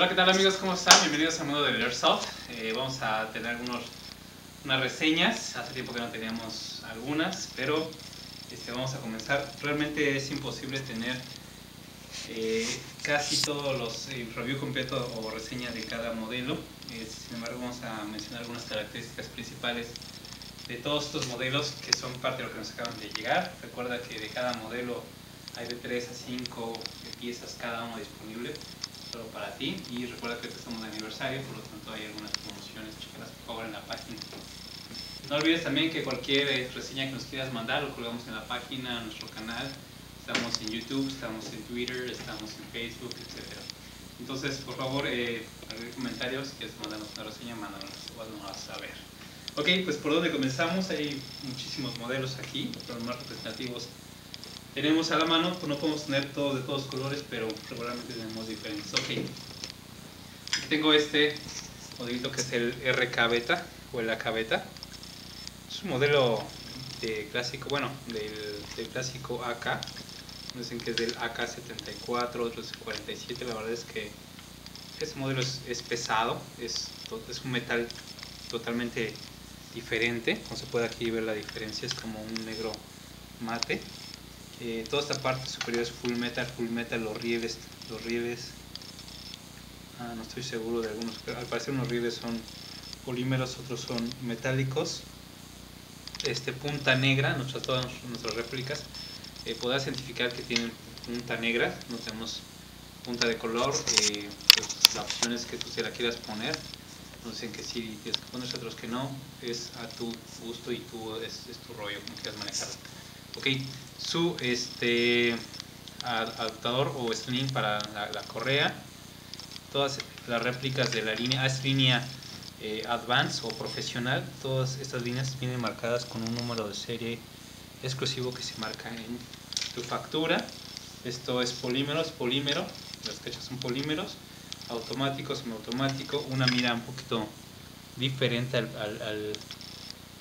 Hola, ¿qué tal amigos? ¿Cómo están? Bienvenidos al mundo del Airsoft. Eh, vamos a tener unos, unas reseñas. Hace tiempo que no teníamos algunas, pero este, vamos a comenzar. Realmente es imposible tener eh, casi todos los eh, review completo o reseña de cada modelo. Sin embargo, vamos a mencionar algunas características principales de todos estos modelos que son parte de lo que nos acaban de llegar. Recuerda que de cada modelo hay de 3 a 5 piezas cada uno disponible solo para ti y recuerda que estamos de aniversario, por lo tanto hay algunas promociones, chequenlas por favor en la página. No olvides también que cualquier eh, reseña que nos quieras mandar lo colgamos en la página, en nuestro canal. Estamos en YouTube, estamos en Twitter, estamos en Facebook, etc. Entonces, por favor, eh, comentarios, si quieres mandarnos una reseña, mándanos, a saber. Ok, pues por dónde comenzamos, hay muchísimos modelos aquí, los más representativos tenemos a la mano, pues no podemos tener todos de todos colores, pero regularmente tenemos diferentes. Ok, tengo este modelito que es el RK Beta o el AK Beta. Es un modelo de clásico, bueno, del, clásico AK. Dicen que es del AK74, otros 47. La verdad es que este modelo es, pesado, es, es un metal totalmente diferente. Como se puede aquí ver la diferencia, es como un negro mate eh, toda esta parte superior es full metal, full metal, los rieles, los rieles, ah, no estoy seguro de algunos, pero al parecer unos rieles son polímeros, otros son metálicos. Este punta negra, nuestras, todas nuestras réplicas, eh, podrás identificar que tienen punta negra, no tenemos punta de color, eh, pues la opción es que tú se la quieras poner, no dicen que sí tienes que ponerse, otros que no, es a tu gusto y tú es, es tu rollo, como quieras manejarlo. Ok, su este, adaptador o sling para la, correa, todas las réplicas de la línea, es línea eh, Advance o profesional, todas estas líneas vienen marcadas con un número de serie exclusivo que se marca en tu factura. Esto es polímero, es polímero, las cachas son polímeros, automático, semiautomático, una mira un poquito diferente al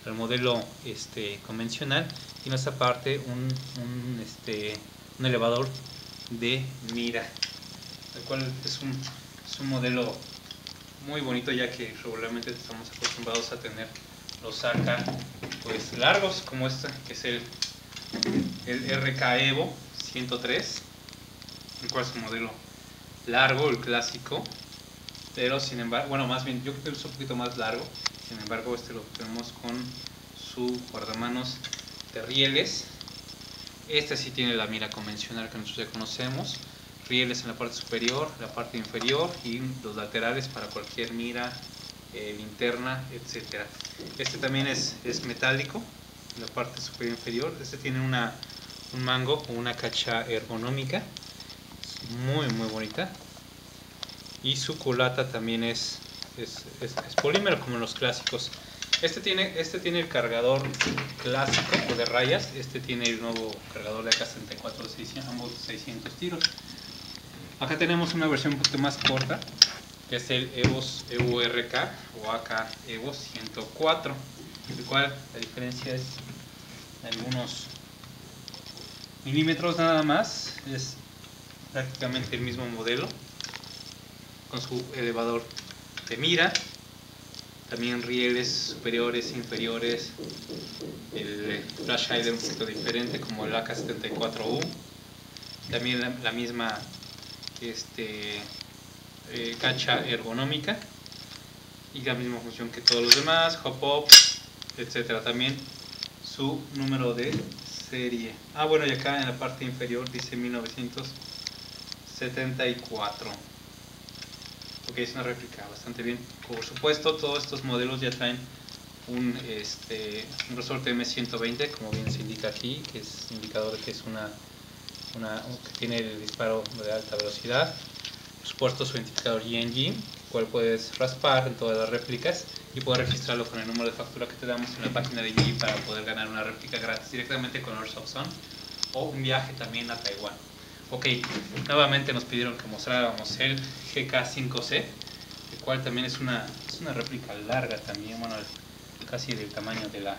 modelo este, convencional y en esta parte un, este, un elevador de mira el cual es un, es un modelo muy bonito ya que regularmente estamos acostumbrados a tener los AK pues largos como este que es el, el RK Evo 103 el cual es un modelo largo, el clásico pero sin embargo, bueno más bien yo creo que es un poquito más largo sin embargo este lo tenemos con su guardamanos de rieles este sí tiene la mira convencional que nosotros ya conocemos rieles en la parte superior, la parte inferior y los laterales para cualquier mira, eh, linterna, etcétera. Este también es, es metálico, la parte superior e inferior. Este tiene una, un mango con una cacha ergonómica, muy muy bonita. Y su culata también es, es, es polímero como los clásicos. Este tiene, este tiene el cargador clásico de rayas, este tiene el nuevo cargador de AK-74 de 600, ambos 600 tiros. Acá tenemos una versión un poquito más corta, que es el EVOS EURK o AK EVOS 104, el cual la diferencia es algunos milímetros nada más, es prácticamente el mismo modelo, con su elevador. De mira, también rieles superiores, inferiores, el flash hider un poquito diferente como el AK-74U, también la, misma este, eh, cacha ergonómica. Y la misma función que todos los demás, hop-up, etcétera. También su número de serie. Ah, bueno, y acá en la parte inferior dice 1974 ok, es una réplica bastante bien. Por supuesto, todos estos modelos ya traen un, este, un resorte M120, como bien se indica aquí, que es indicador de que es una, una que tiene el disparo de alta velocidad. Por supuesto, su identificador GNG, cual puedes raspar en todas las réplicas y poder registrarlo con el número de factura que te damos en la página de GNG para poder ganar una réplica gratis directamente con Airsoft Zone o un viaje también a Taiwán. Ok, nuevamente nos pidieron que mostráramos el GK5C, el cual también es una, es una réplica larga también, bueno, casi del tamaño de la,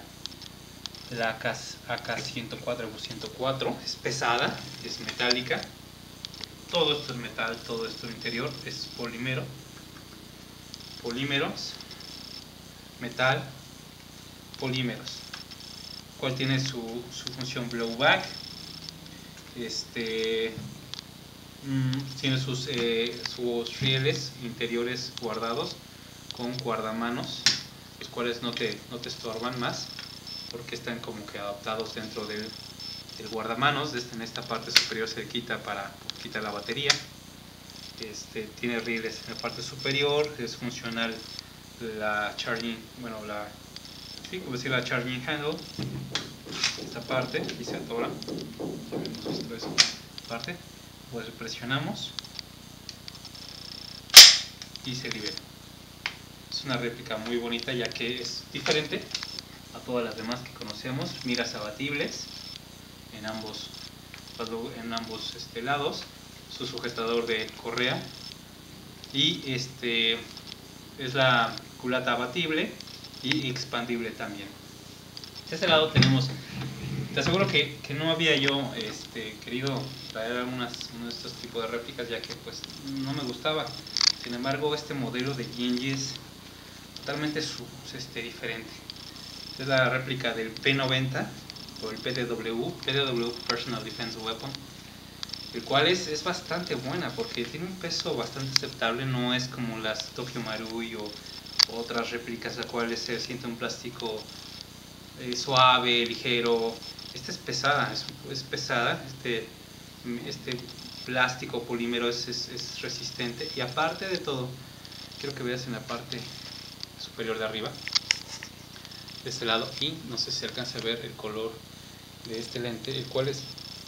la AK, 104 104 es pesada, es metálica, todo esto es metal, todo esto interior es polímero, polímeros, metal, polímeros, cual tiene su, su función blowback, este, mm, tiene sus, eh, sus rieles interiores guardados con guardamanos, los cuales no te, no te estorban más, porque están como que adaptados dentro del, del guardamanos, desde en esta parte superior se quita para quitar la batería, este, tiene rieles en la parte superior, es funcional la charging, bueno, la, sí, como decir, la charging handle, esta parte, y se atora, parte, pues presionamos y se libera. Es una réplica muy bonita ya que es diferente a todas las demás que conocemos, miras abatibles en ambos, en ambos este, lados, su sujetador de correa y este es la culata abatible y expandible también. De este lado tenemos, te aseguro que, que no había yo este, querido traer algunas, uno de estos tipos de réplicas ya que pues no me gustaba. Sin embargo, este modelo de Genji es totalmente su, este, diferente. Es la réplica del P90 o el PDW, PDW Personal Defense Weapon el cual es, es bastante buena porque tiene un peso bastante aceptable, no es como las Tokyo Marui o otras réplicas las cuales se siente un plástico eh, suave, ligero. Esta es pesada, es, es, pesada, este, este plástico polímero es, es, es, resistente. Y aparte de todo, quiero que veas en la parte superior de arriba, de este lado, y no sé si alcanza a ver el color de este lente, el cual es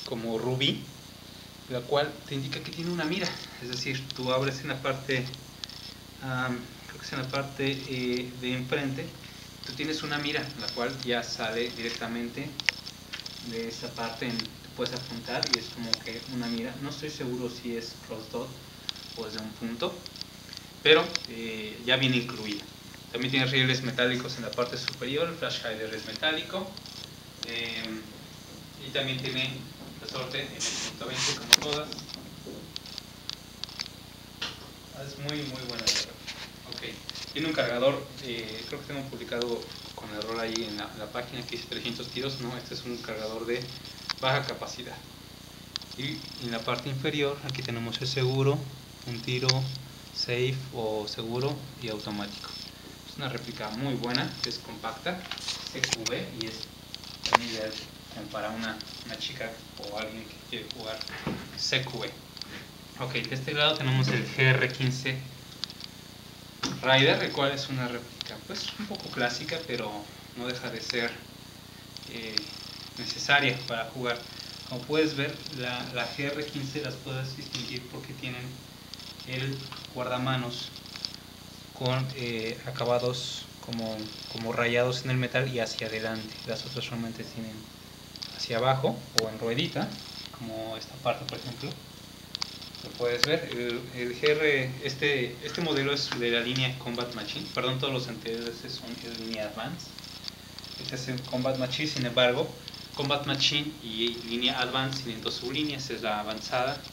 como rubí, la cual te indica que tiene una mira, es decir, tú abres en la parte, creo que en la parte eh, de enfrente, tú tienes una mira, la cual ya sale directamente de esa parte, en, puedes apuntar y es como que una mira, no estoy seguro si es cross dot o es de un punto, pero eh, ya viene incluida. También tiene rieles metálicos en la parte superior, el flash hider es metálico, eh, y también tiene resorte en el 120 como todas. Ah, es muy muy buena Ok. Tiene un cargador, eh, creo que tengo publicado con error ahí en la, la, página que dice 300 tiros, no, este es un cargador de baja capacidad. Y en la parte inferior aquí tenemos el seguro, un tiro safe o seguro y automático. Es una réplica muy buena, es compacta, CQB y es también ideal para una, una, chica o alguien que quiere jugar CQB. Ok, de este lado tenemos el GR15 Rider, el cual es una réplica pues un poco clásica, pero no deja de ser eh, necesaria para jugar. Como puedes ver, la, la GR15 las puedes distinguir porque tienen el guardamanos con eh, acabados como, como rayados en el metal y hacia adelante. Las otras solamente tienen hacia abajo o en ruedita, como esta parte por ejemplo. Lo puedes ver, el, el GR, este, este modelo es de la línea Combat Machine, perdón, todos los anteriores son de línea Advance. Este es el Combat Machine, sin embargo, Combat Machine y línea Advance tienen dos sublíneas, es la avanzada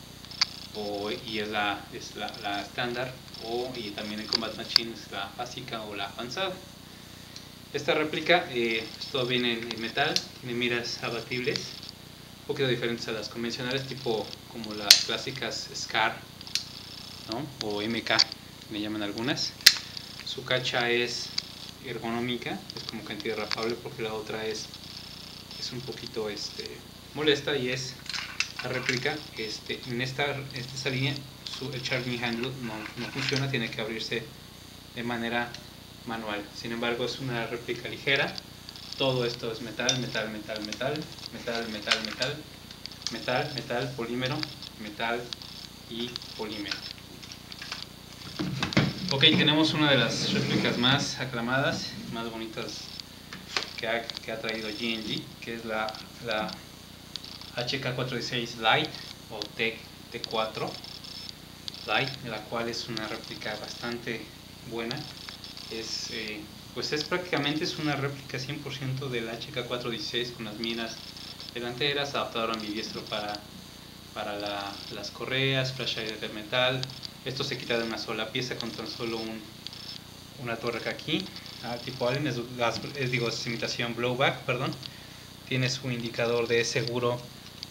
o, y es la es la, la estándar o y también el Combat Machine es la básica o la avanzada. Esta réplica, eh, todo viene en metal, tiene miras abatibles, poquito diferentes a las convencionales, tipo como las clásicas SCAR ¿no? o MK, me llaman algunas. Su cacha es ergonómica, es como que antiderrapable porque la otra es, es un poquito este, molesta y es la réplica. Este, en esta, esta línea su, el charging handle no, no funciona, tiene que abrirse de manera manual. Sin embargo, es una réplica ligera. Todo esto es metal, metal, metal, metal, metal, metal, metal, metal, metal, polímero, metal y polímero. Ok, tenemos una de las réplicas más aclamadas, más bonitas que ha, que ha traído GNG, que es la, la HK416 Lite o T4 Lite, la cual es una réplica bastante buena es, eh, pues es prácticamente es una réplica 100% del HK416 con las miras delanteras, adaptador ambidiestro para para las correas, flash hider de metal. Esto se quita de una sola pieza con tan solo un, una torre aquí. Ah, tipo Allen, es, es, digo, es imitación blowback, perdón. Tiene su indicador de seguro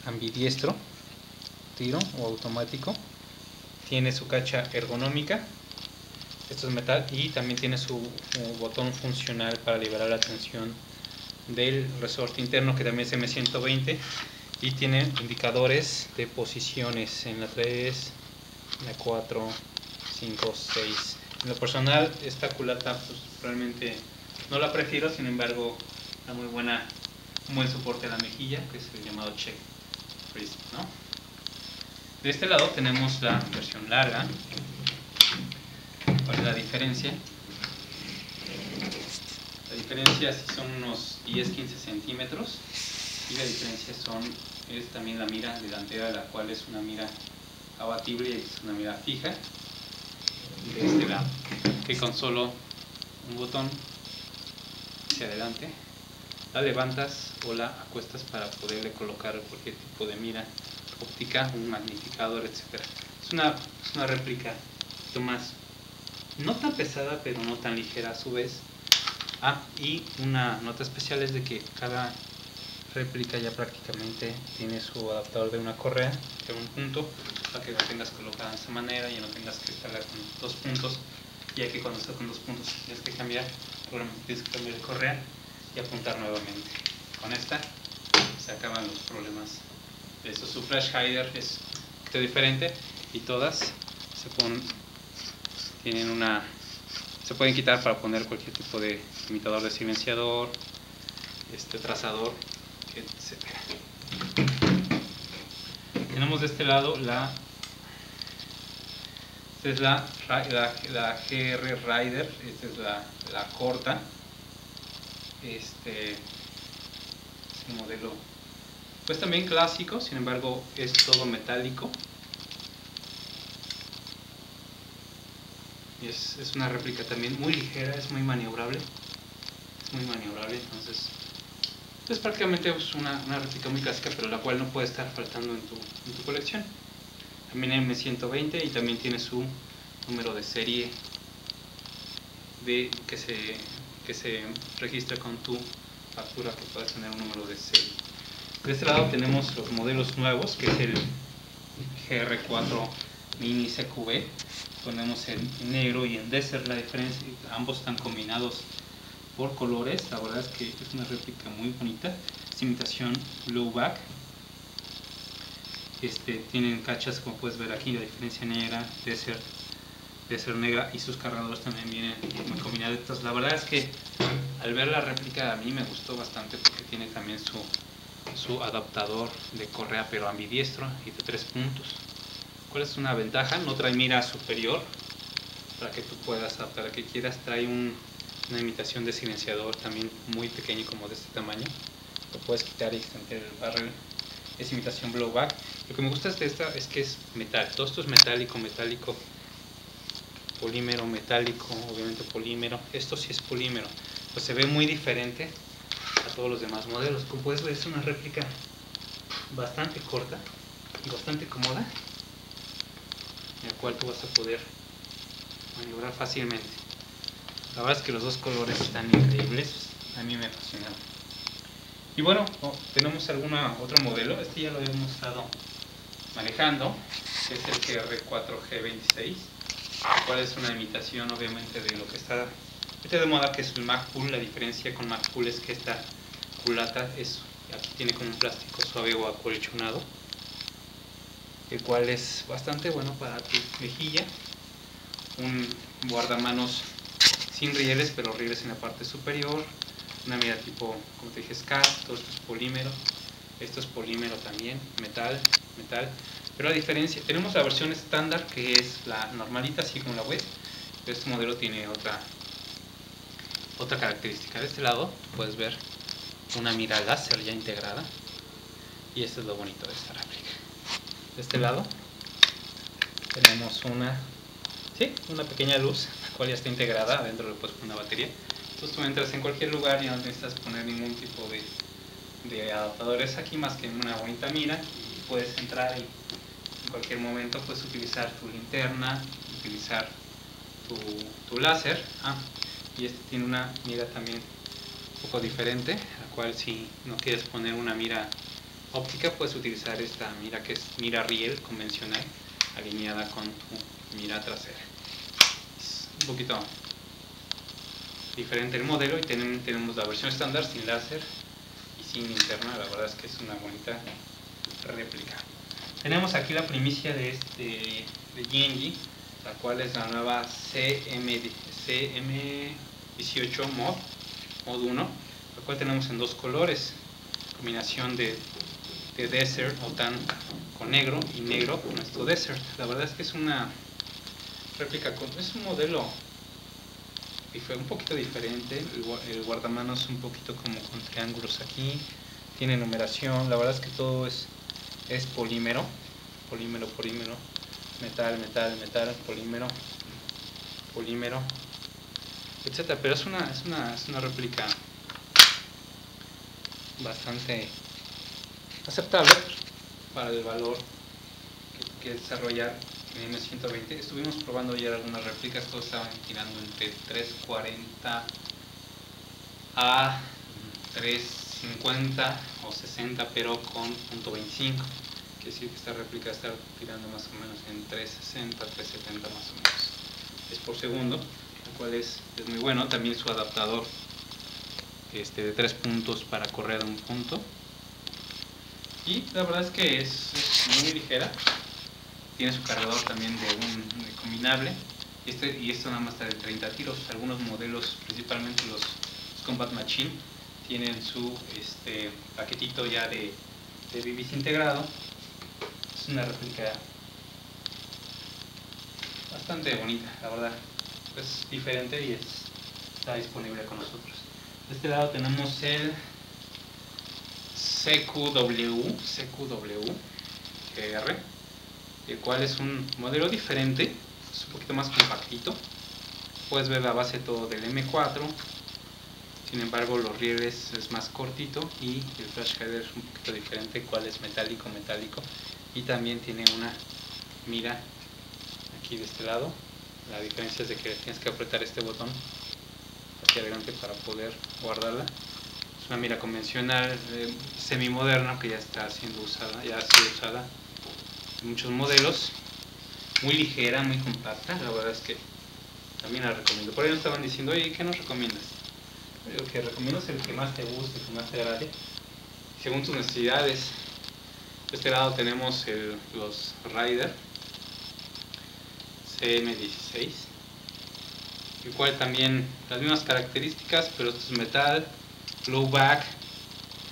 ambidiestro, tiro o automático. Tiene su cacha ergonómica, esto es metal, y también tiene su, botón funcional para liberar la tensión del resorte interno que también es M120 y tiene indicadores de posiciones en la 3, la 4, 5, 6. En lo personal esta culata pues, realmente no la prefiero, sin embargo da muy buena, un buen soporte a la mejilla que es el llamado check freeze. ¿no? De este lado tenemos la versión larga. ¿Cuál es la diferencia? La diferencia son unos 10-15 centímetros y la diferencia son es también la mira delantera, la cual es una mira abatible y es una mira fija de este lado, que con solo un botón hacia adelante la levantas o la acuestas para poderle colocar cualquier tipo de mira óptica, un magnificador, etc. Es una, es una réplica no tan pesada, pero no tan ligera a su vez. Ah, y una nota especial es de que cada réplica ya prácticamente tiene su adaptador de una correa de un punto para que la tengas colocada de esa manera y no tengas que estar con dos puntos ya que cuando estás con dos puntos tienes que cambiar tienes que cambiar de correa y apuntar nuevamente con esta se acaban los problemas esto su flash hider es diferente y todas se ponen tienen una se pueden quitar para poner cualquier tipo de imitador de silenciador este trazador tenemos de este lado la esta es la, la, GR Rider, esta es la, la corta. Este modelo pues también clásico, sin embargo es todo metálico. Y es, es una réplica también muy ligera, es muy maniobrable. Es muy maniobrable, entonces es prácticamente una, una, réplica muy clásica, pero la cual no puede estar faltando en tu, en tu colección. También M120 y también tiene su número de serie de, que, se, que se registra con tu factura que puedes tener un número de serie. De este lado tenemos los modelos nuevos, que es el GR4 Mini CQB. Ponemos en negro y en desert la diferencia, ambos están combinados por colores. La verdad es que es una réplica muy bonita. Es imitación blowback. Este, tienen cachas como puedes ver aquí, la diferencia negra, desert, desert negra y sus cargadores también vienen muy combinados. La verdad es que al ver la réplica a mí me gustó bastante porque tiene también su, su adaptador de correa pero ambidiestro y de tres puntos. ¿Cuál es una ventaja? No trae mira superior para que tú puedas adaptar a que quieras. Trae un, una imitación de silenciador también muy pequeño como de este tamaño. Lo puedes quitar y extender el barrel es imitación blowback. Lo que me gusta de esta es que es metal. Todo esto es metálico metálico polímero metálico obviamente polímero. Esto sí es polímero. Pues se ve muy diferente a todos los demás modelos. Como puedes ver es una réplica bastante corta y bastante cómoda en la cual tú vas a poder maniobrar fácilmente la verdad es que los dos colores están increíbles. A mí me apasionaron. Y bueno, oh, tenemos alguna otro modelo. Este ya lo habíamos estado manejando. Es el GR4G26. Cual es una imitación obviamente de lo que está de moda que es el MacPool. La diferencia con MacPool es que esta culata es, aquí tiene como un plástico suave o acolchonado. El cual es bastante bueno para tu mejilla. Un guardamanos sin rieles, pero rieles en la parte superior, una mira tipo, como te dije, todo esto es polímero, esto es polímero también, metal, metal, pero la diferencia, tenemos la versión estándar que es la normalita, así como la web, pero este modelo tiene otra, otra característica. De este lado puedes ver una mira láser ya integrada y esto es lo bonito de esta réplica. De este lado tenemos una, ¿sí? una pequeña luz cual ya está integrada, adentro le puedes poner una batería. Entonces tú entras en cualquier lugar y no necesitas poner ningún tipo de, de adaptadores aquí más que una bonita mira puedes entrar y en cualquier momento puedes utilizar tu linterna, utilizar tu, tu láser. Ah, y este tiene una mira también un poco diferente, la cual si no quieres poner una mira óptica puedes utilizar esta mira que es mira riel convencional alineada con tu mira trasera. Es un poquito diferente el modelo y tenemos, la versión estándar sin láser y sin linterna, la verdad es que es una bonita réplica. Tenemos aquí la primicia de este de Genji, la cual es la nueva CM, CM18 mod, mod 1, la cual tenemos en dos colores, combinación de, de Desert o tan con negro y negro con nuestro Desert. La verdad es que es una réplica, es un modelo y fue un poquito diferente, el, guardamanos un poquito como con triángulos aquí, tiene numeración, la verdad es que todo es, es polímero, polímero, polímero, metal, metal, metal, polímero, polímero, etcétera, pero es una, es una, es una réplica bastante aceptable para el valor que, desarrollar en M120. Estuvimos probando ya algunas réplicas, todos estaban tirando entre 340 a 350 o 60, pero con punto .25. Quiere decir que esta réplica está tirando más o menos en 360, 370 más o menos. Es por segundo, lo cual es, es muy bueno. También su adaptador este, de tres puntos para correr a un punto. Y la verdad es que es, muy ligera tiene su cargador también de un combinable este, y esto nada más está de 30 tiros. Algunos modelos, principalmente los, Combat Machine, tienen su este, paquetito ya de, de BBs integrado. Es una réplica bastante bonita, la verdad. Es diferente y es, está disponible con nosotros. De este lado tenemos el CQW, CQW el cual es un modelo diferente, es un poquito más compactito. Puedes ver la base todo del M4, sin embargo los rieles es más cortito y el flash header es un poquito diferente, cual es metálico, metálico y también tiene una mira aquí de este lado. La diferencia es de que tienes que apretar este botón hacia adelante para poder guardarla. Una mira convencional, eh, semi moderna que ya está siendo usada, ya ha sido usada muchos modelos, muy ligera, muy compacta, la verdad es que también la recomiendo. Por ahí nos estaban diciendo, oye, ¿qué nos recomiendas? Lo que recomiendo es el que más te guste, el que más te agrade, según tus necesidades. De este lado tenemos los Rider CM16, el cual también las mismas características, pero esto es metal, low back,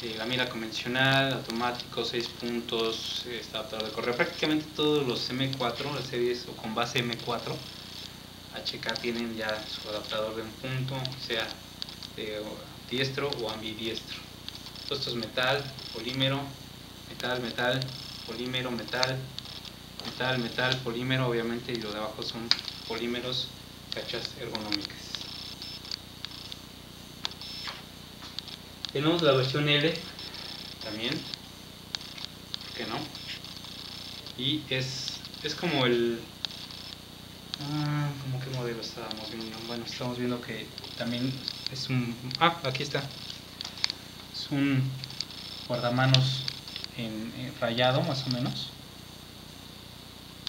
eh, la mira convencional, automático, 6 puntos, este adaptador de correo. Prácticamente todos los M4, las series o con base M4 HK tienen ya su adaptador de un punto, sea de diestro o ambidiestro. Todo esto es metal, polímero, metal, metal, polímero, metal, metal, metal, polímero, obviamente, y lo de abajo son polímeros, cachas ergonómicas. Tenemos la versión L también, ¿por qué no? Y es, es como el... Ah, ¿Cómo qué modelo estábamos viendo? Bueno, estamos viendo que también es un... Ah, aquí está. Es un guardamanos en, rayado más o menos.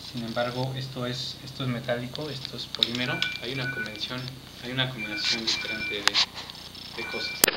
Sin embargo, esto es, esto es metálico, esto es polímero. Hay una convención, hay una combinación diferente de, de cosas.